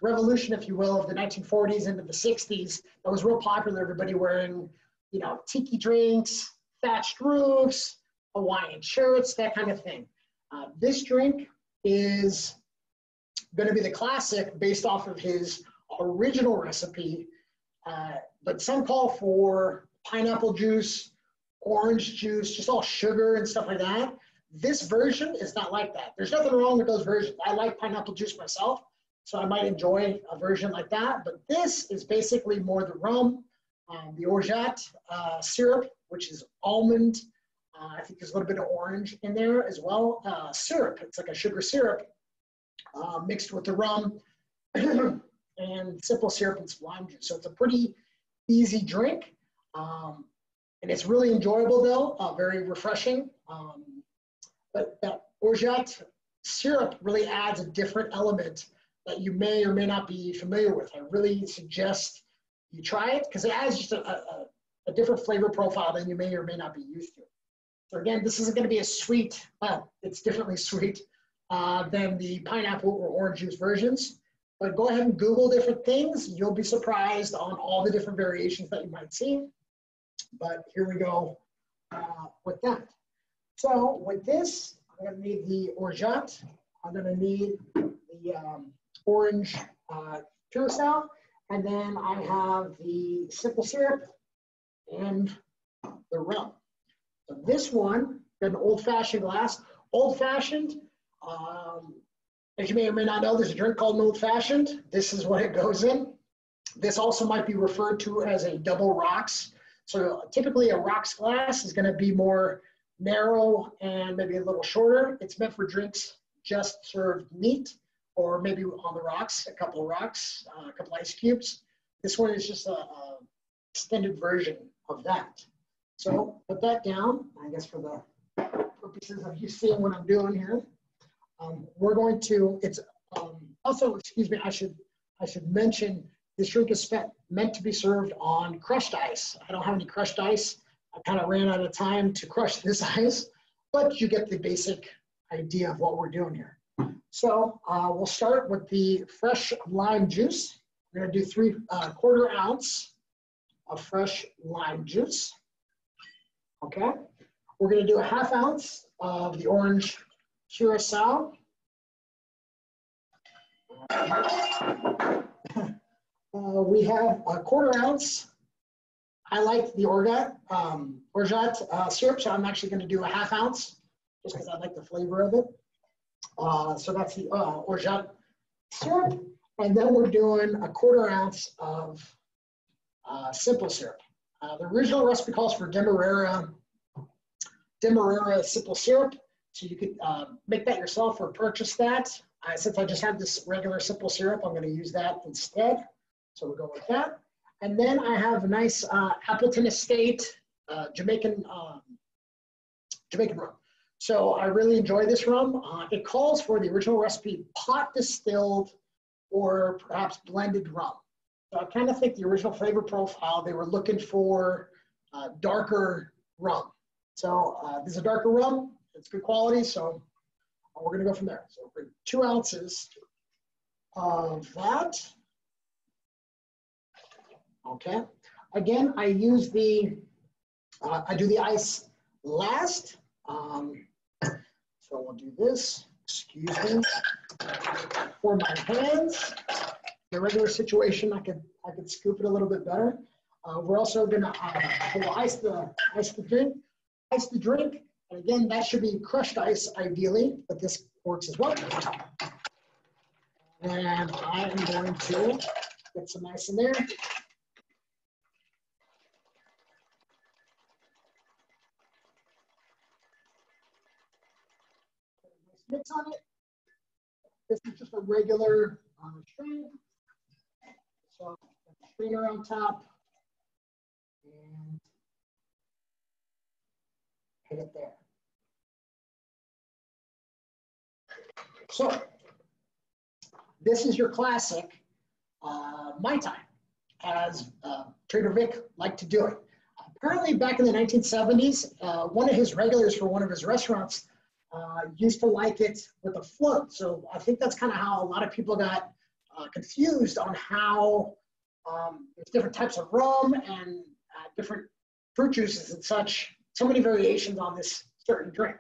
revolution, if you will, of the 1940s into the 60s. That was real popular. Everybody wearing, you know, tiki drinks, thatched roofs, Hawaiian shirts, that kind of thing. Uh, this drink is going to be the classic based off of his original recipe, uh, but some call for pineapple juice, orange juice, just all sugar and stuff like that. This version is not like that. There's nothing wrong with those versions. I like pineapple juice myself, so I might enjoy a version like that. But this is basically more the rum, um, the orgeat uh, syrup, which is almond. Uh, I think there's a little bit of orange in there as well. Uh, syrup, it's like a sugar syrup uh, mixed with the rum and simple syrup and some lime juice. So it's a pretty easy drink. Um, and it's really enjoyable though, uh, very refreshing. Um, but that orgeat syrup really adds a different element that you may or may not be familiar with. I really suggest you try it because it adds just a, a, a, different flavor profile than you may or may not be used to. So again, this isn't going to be as sweet, well, it's differently sweet uh, than the pineapple or orange juice versions. But go ahead and Google different things. You'll be surprised on all the different variations that you might see. But here we go uh, with that. So with this, I'm to need the orgeat. I'm to need the um, orange uh, curacao. And then I have the simple syrup and the rum. So this one, an old-fashioned glass. Old-fashioned, um, as you may or may not know, there's a drink called an old-fashioned. This is what it goes in. This also might be referred to as a double rocks. So typically a rocks glass is gonna be more narrow and maybe a little shorter. It's meant for drinks just served neat or maybe on the rocks, a couple of rocks, uh, a couple ice cubes. This one is just a, a, extended version of that. So put that down, I guess for the purposes of you seeing what I'm doing here. Um, we're going to, it's um, also, excuse me, I should, I should mention this drink is meant to be served on crushed ice. I don't have any crushed ice. I kind of ran out of time to crush this ice, but you get the basic idea of what we're doing here. So uh, we'll start with the fresh lime juice. We're gonna do three uh, quarter ounce of fresh lime juice. Okay. We're gonna do a half ounce of the orange curacao. Uh, we have a quarter ounce. I like the orgeat, um, orgeat uh, syrup, so I'm actually going to do a half ounce just because I like the flavor of it. Uh, so that's the uh, orgeat syrup. And then we're doing a quarter ounce of uh, simple syrup. Uh, the original recipe calls for Demerara, Demerara simple syrup. So you could make that yourself or purchase that. Since I just have this regular simple syrup, I'm going to use that instead. So we'll go with that. And then I have a nice uh, Appleton Estate uh, Jamaican um, Jamaican rum. So I really enjoy this rum. Uh, it calls for the original recipe pot distilled or perhaps blended rum. So I kind of think the original flavor profile, they were looking for uh, darker rum. So uh, this is a darker rum. It's good quality. So we're gonna go from there. So two ounces of that. Okay. Again, I use the, uh, I do the ice last. Um, so we'll do this, excuse me. For my hands, in a regular situation, I could, I could scoop it a little bit better. Uh, we're also gonna, uh, ice the, ice the drink, ice the drink. And again, that should be crushed ice ideally, but this works as well. And I am going to get some ice in there. On it. This is just a regular um, strain. So strainer on top and hit it there. So this is your classic uh, Mai Tai, as uh, Trader Vic liked to do it. Apparently back in the 1970s, uh, one of his regulars for one of his restaurants uh, used to like it with a float. So I think that's kind of how a lot of people got uh, confused on how um, there's different types of rum and uh, different fruit juices and such, so many variations on this certain drink.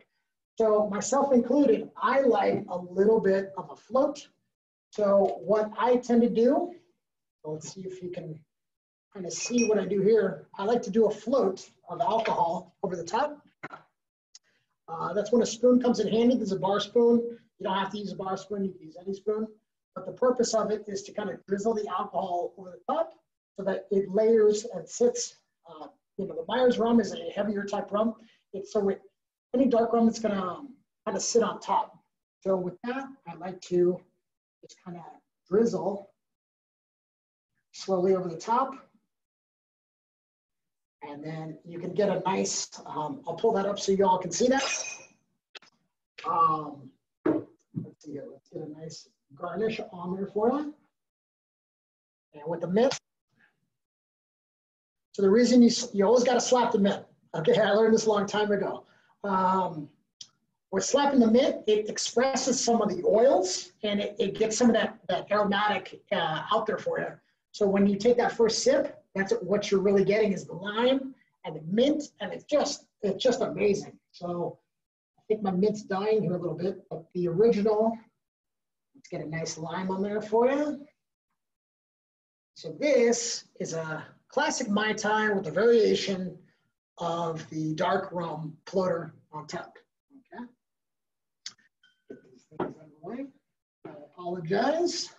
So myself included, I like a little bit of a float. So what I tend to do, let's see if you can kind of see what I do here. I like to do a float of alcohol over the top. Uh, that's when a spoon comes in handy. There's a bar spoon. You don't have to use a bar spoon. You can use any spoon. But the purpose of it is to kind of drizzle the alcohol over the top so that it layers and sits. Uh, you know, the Myers rum is a heavier type rum. It's so it, any dark rum, it's going to um, kind of sit on top. So with that, I like to just kind of drizzle slowly over the top. And then you can get a nice, um, I'll pull that up so you all can see that. Um, let's see here, let's get a nice garnish on there for you. And with the mint, so the reason you, you always got to slap the mint. Okay, I learned this a long time ago. Um, with slapping the mint, it expresses some of the oils and it, it gets some of that, that aromatic uh, out there for you. So when you take that first sip, that's what you're really getting is the lime and the mint, and it's just it's just amazing. So I think my mint's dying here a little bit, but the original, let's get a nice lime on there for you. So this is a classic Mai Tai with a variation of the dark rum floater on top. Okay. Get these things out of the way. I apologize.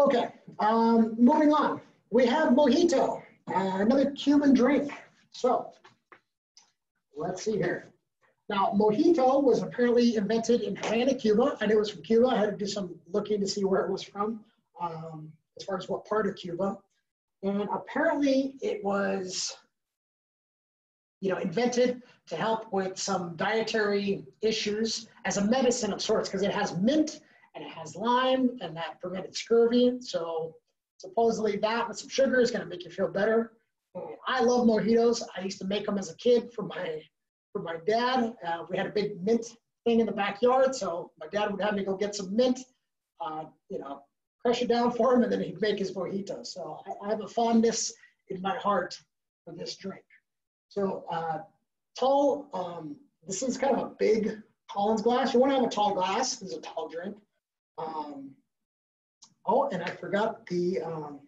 Okay, um, moving on. We have mojito, uh, another Cuban drink. So let's see here. Now, mojito was apparently invented in Havana, Cuba. I knew it was from Cuba. I had to do some looking to see where it was from, um, as far as what part of Cuba. And apparently it was, you know, invented to help with some dietary issues as a medicine of sorts, because it has mint and it has lime, and that prevented scurvy. So supposedly that with some sugar is going to make you feel better. I love mojitos. I used to make them as a kid for my for my dad. Uh, we had a big mint thing in the backyard, so my dad would have me go get some mint, uh, you know, crush it down for him, and then he'd make his mojitos. So I, I have a fondness in my heart for this drink. So uh, tall. Um, this is kind of a big Collins glass. You want to have a tall glass. This is a tall drink. Um, oh, and I forgot the um,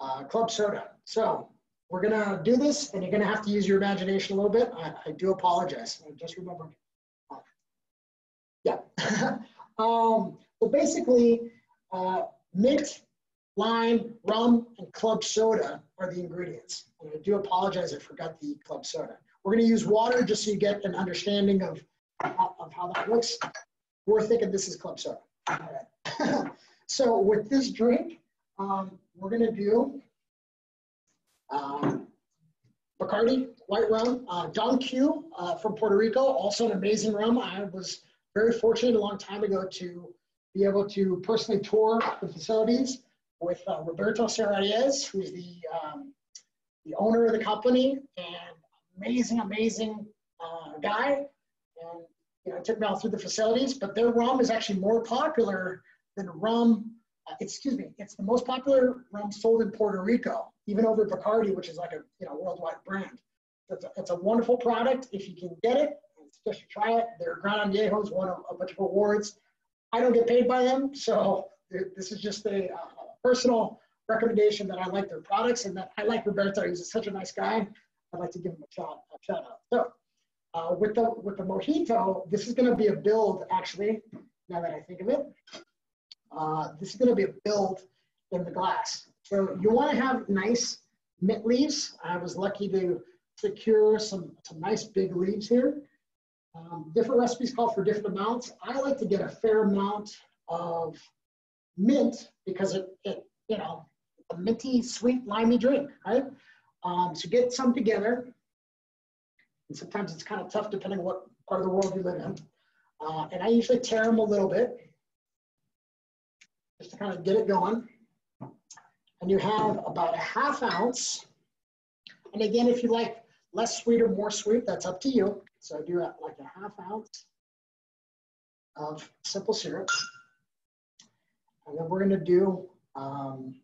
uh, club soda. So we're gonna do this and you're gonna have to use your imagination a little bit. I, I do apologize, I just remembered. Uh, yeah, um, so basically uh, mint, lime, rum, and club soda are the ingredients. And I do apologize, I forgot the club soda. We're gonna use water just so you get an understanding of, of how that looks we're thinking this is club soda. So with this drink, um, we're gonna do um, Bacardi white rum, uh, Don Q uh, from Puerto Rico, also an amazing rum. I was very fortunate a long time ago to be able to personally tour the facilities with uh, Roberto Serrallés, who's the um, the owner of the company and amazing, amazing uh, guy. And you know, took me all through the facilities, but their rum is actually more popular than rum. Uh, excuse me, it's the most popular rum sold in Puerto Rico, even over Bacardi, which is like a you know worldwide brand. It's a, it's a wonderful product. If you can get it, just try it. Their Gran Añejo's won a, a, bunch of awards. I don't get paid by them, so this is just a, a personal recommendation that I like their products and that I like Roberto. He's such a nice guy. I'd like to give him a shout, a shout out. So uh, with the with the mojito, this is going to be a build actually. Now that I think of it, uh, this is going to be a build in the glass. So you want to have nice mint leaves. I was lucky to secure some some nice big leaves here. Um, different recipes call for different amounts. I like to get a fair amount of mint because it, it you know, a minty, sweet, limey drink, right? Um, so get some together. And sometimes it's kind of tough depending on what part of the world you live in. Uh, and I usually tear them a little bit just to kind of get it going. And you have about a half ounce. And again, if you like less sweet or more sweet, that's up to you. So I do like a half ounce of simple syrup. And then we're gonna do, um,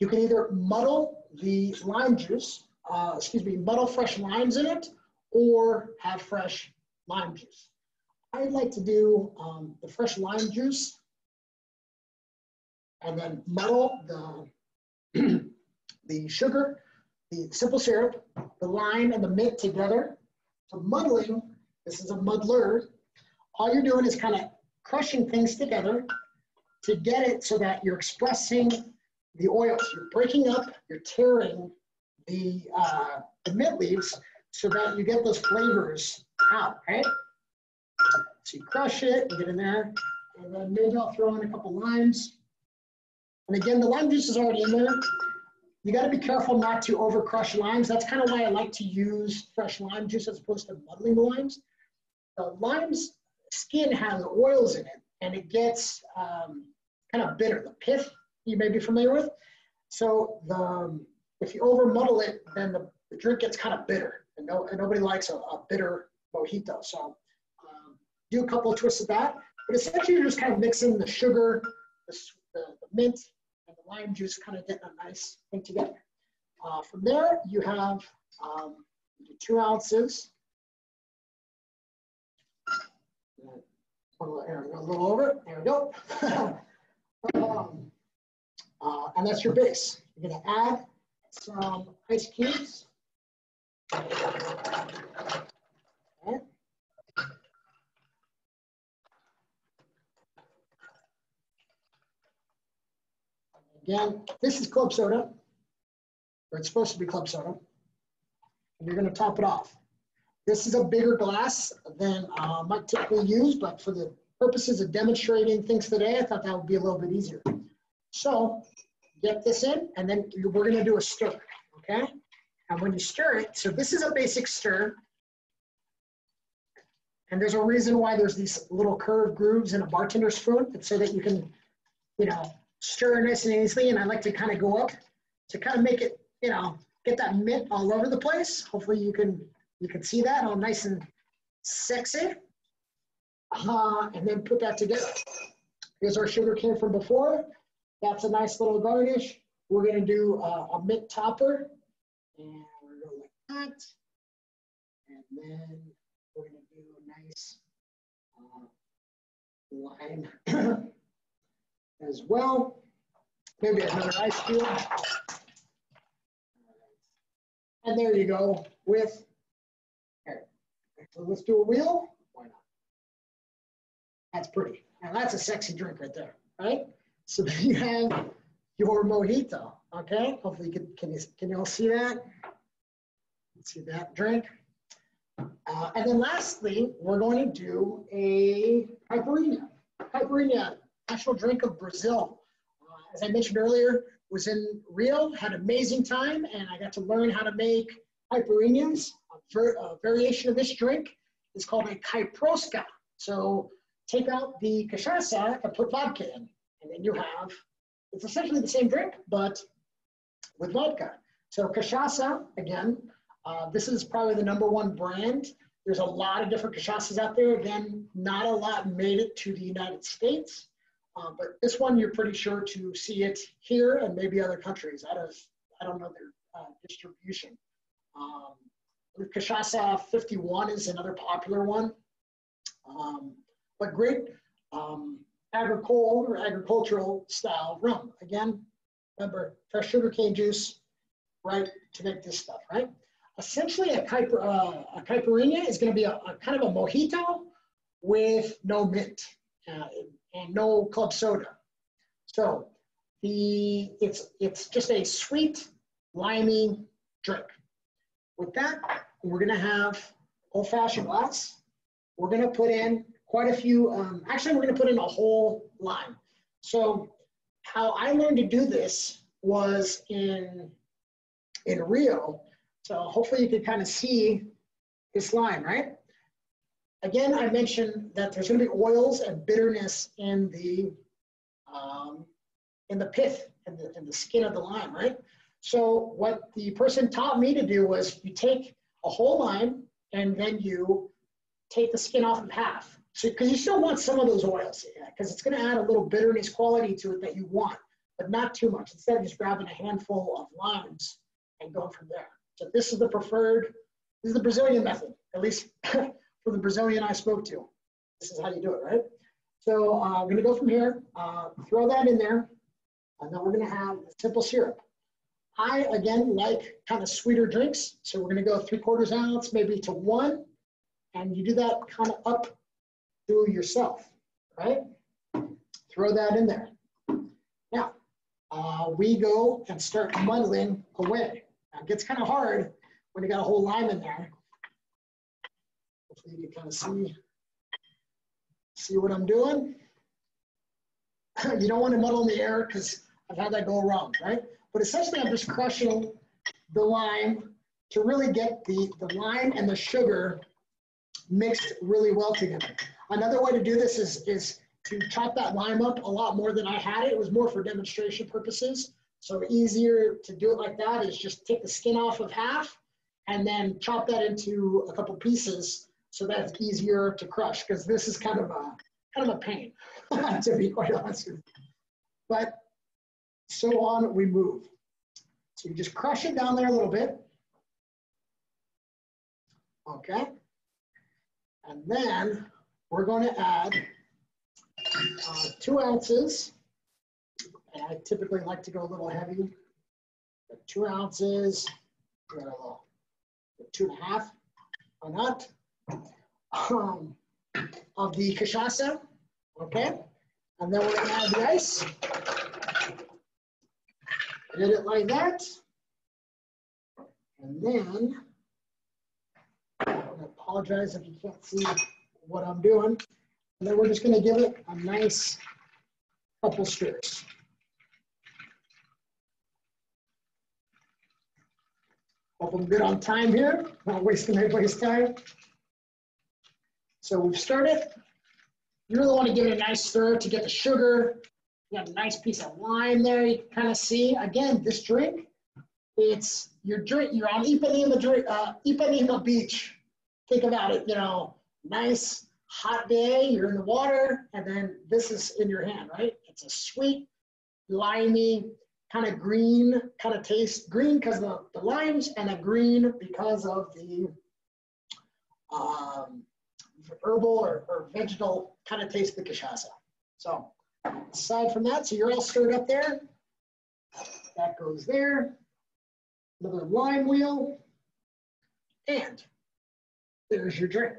you can either muddle the lime juice, uh, excuse me, muddle fresh limes in it or have fresh lime juice. I like to do um, the fresh lime juice and then muddle the, the sugar, the simple syrup, the lime, and the mint together. So muddling, this is a muddler. All you're doing is kind of crushing things together to get it so that you're expressing the oils. You're breaking up, you're tearing the, uh, the mint leaves so that you get those flavors out, right? So you crush it, you get in there, and then maybe I'll throw in a couple limes. And again, the lime juice is already in there. You got to be careful not to over crush limes. That's kind of why I like to use fresh lime juice as opposed to muddling the limes. The lime's skin has oils in it, and it gets um, kind of bitter. The pith you may be familiar with. So the um, if you over muddle it, then the, the, drink gets kind of bitter, and, no, and nobody likes a, a, bitter mojito. So um, do a couple of twists of that, but essentially you're just kind of mixing the sugar, the, the, the mint, and the lime juice, kind of getting a nice thing together. Uh, from there, you have um, two ounces. A little over. There we go. um, uh, and that's your base. You're going to add some ice cubes. Okay. Again, this is club soda, or it's supposed to be club soda. And you're going to top it off. This is a bigger glass than uh, I typically use, but for the purposes of demonstrating things today, I thought that would be a little bit easier. So get this in, and then we're gonna do a stir, okay? And when you stir it, so this is a basic stir, and there's a reason why there's these little curved grooves in a bartender's spoon. It's so that you can, you know, stir nice and easily. And I like to kind of go up to kind of make it, you know, get that mint all over the place. Hopefully you can you can see that all nice and sexy. Uh, and then put that together. Here's our sugar cane from before. That's a nice little garnish. We're gonna do a, a mint topper. And we're gonna go like that. And then we're gonna do a nice uh, lime as well. Maybe another ice cube. And there you go with, here. So let's do a wheel. Why not? That's pretty. Now that's a sexy drink right there, right? So then you have your mojito, okay? Hopefully you can, can you, can you all see that? See that drink. Uh, and then lastly, we're going to do a caipirinha. Caipirinha, national drink of Brazil. Uh, as I mentioned earlier, was in Rio, had amazing time, and I got to learn how to make caipirinhas. A, a variation of this drink is called a caipiroska. So take out the cachaça and put vodka in and then you have, it's essentially the same drink, but with vodka. So cachaça, again, uh, this is probably the number one brand there's a lot of different cachaças out there. Again, not a lot made it to the United States, um, but this one you're pretty sure to see it here and maybe other countries. I don't, I don't know their uh, distribution. Um, Cachaça 51 is another popular one, um, but great um, agricole or agricultural style rum. Again, remember fresh sugar cane juice, right, to make this stuff, right? Essentially, a, Kuiper, uh, a caipirinha is going to be a, a, kind of a mojito with no mint uh, and no club soda. So the it's it's just a sweet, limey drink. With that, we're going to have old-fashioned glass. We're going to put in quite a few. Um, actually, we're going to put in a whole lime. So how I learned to do this was in in Rio so hopefully you can kind of see this line, right? Again, I mentioned that there's going to be oils and bitterness in the um, in the pith and the, in the skin of the lime, right? So what the person taught me to do was you take a whole lime and then you take the skin off of half. So because you still want some of those oils, because it's going to add a little bitterness quality to it that you want, but not too much. Instead of just grabbing a handful of limes and going from there. So this is the preferred, this is the Brazilian method, at least for the Brazilian I spoke to. This is how you do it, right? So uh, I'm gonna go from here, uh, throw that in there, and then we're gonna have simple syrup. I, again, like kind of sweeter drinks, so we're gonna go three quarters ounce, maybe to one, and you do that kind of up to yourself, right? Throw that in there. Now, uh, we go and start muddling away. It gets kind of hard when you got a whole lime in there. Hopefully you can kind of see, see what I'm doing. you don't want to muddle in the air because I've had that go wrong, right? But essentially I'm just crushing the lime to really get the, the lime and the sugar mixed really well together. Another way to do this is, is to chop that lime up a lot more than I had it. It was more for demonstration purposes. So easier to do it like that is just take the skin off of half and then chop that into a couple pieces so that's easier to crush because this is kind of a kind of a pain to be quite honest with you. But so on we move. So you just crush it down there a little bit. Okay. And then we're going to add uh, two ounces and I typically like to go a little heavy. Two ounces, little, two and a half, why not? Um, of the cachaça, okay? And then we're gonna add the ice. Hit it like that. And then, I apologize if you can't see what I'm doing. And then we're just gonna give it a nice couple stirs. Hope I'm good on time here, not wasting anybody's time. So we've started. You really want to give it a nice stir to get the sugar. You got a nice piece of lime there. You kind of see. Again, this drink, it's your drink. You're on Ipanema, uh, Ipanema Beach. Think about it. You know, nice hot day. You're in the water, and then this is in your hand, right? It's a sweet, limey, kind of green kind of taste, green because of the, the limes and a green because of the um, herbal or, or vegetal kind of taste the cachaça. So aside from that, so you're all stirred up there. That goes there. Another lime wheel. And there's your drink.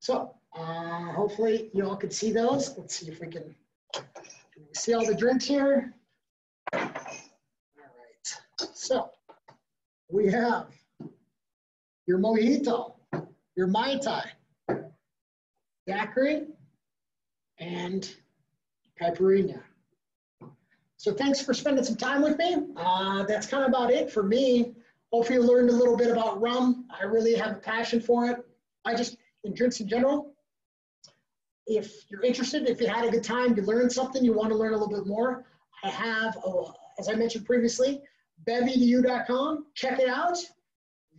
So uh, hopefully you all can see those. Let's see if we can, can we see all the drinks here. All right, so we have your mojito, your Mai Tai, daiquiri, and caipirinha. So thanks for spending some time with me. Uh, that's kind of about it for me. Hopefully you learned a little bit about rum. I really have a passion for it. I just, in drinks in general, if you're interested, if you had a good time, you learned something, you want to learn a little bit more, I have, a, as I mentioned previously, BevEDU.com. Check it out.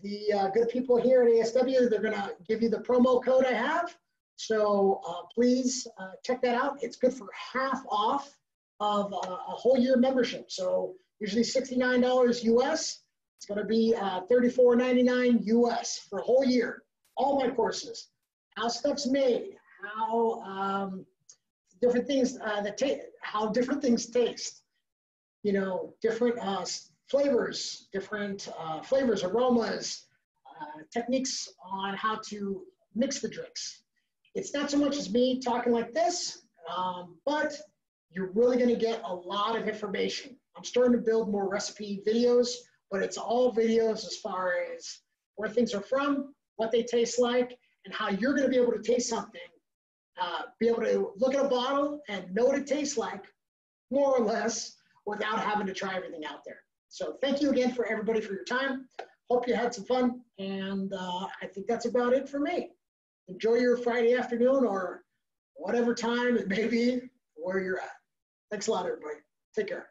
the uh, good people here at ASW, they're gonna give you the promo code I have. So uh, please uh, check that out. It's good for half off of uh, a whole year membership. So usually $69 US. It's gonna be uh, $34.99 US for a whole year. All my courses, how stuff's made, how um, different things uh, that how different things taste. You know, different uh, flavors, different uh, flavors, aromas, uh, techniques on how to mix the drinks. It's not so much as me talking like this, um, but you're really going to get a lot of information. I'm starting to build more recipe videos, but it's all videos as far as where things are from, what they taste like, and how you're going to be able to taste something, uh, be able to look at a bottle and know what it tastes like, more or less, without having to try everything out there. So thank you again for everybody for your time. Hope you had some fun. And uh, I think that's about it for me. Enjoy your Friday afternoon or whatever time it may be where you're at. Thanks a lot, everybody. Take care.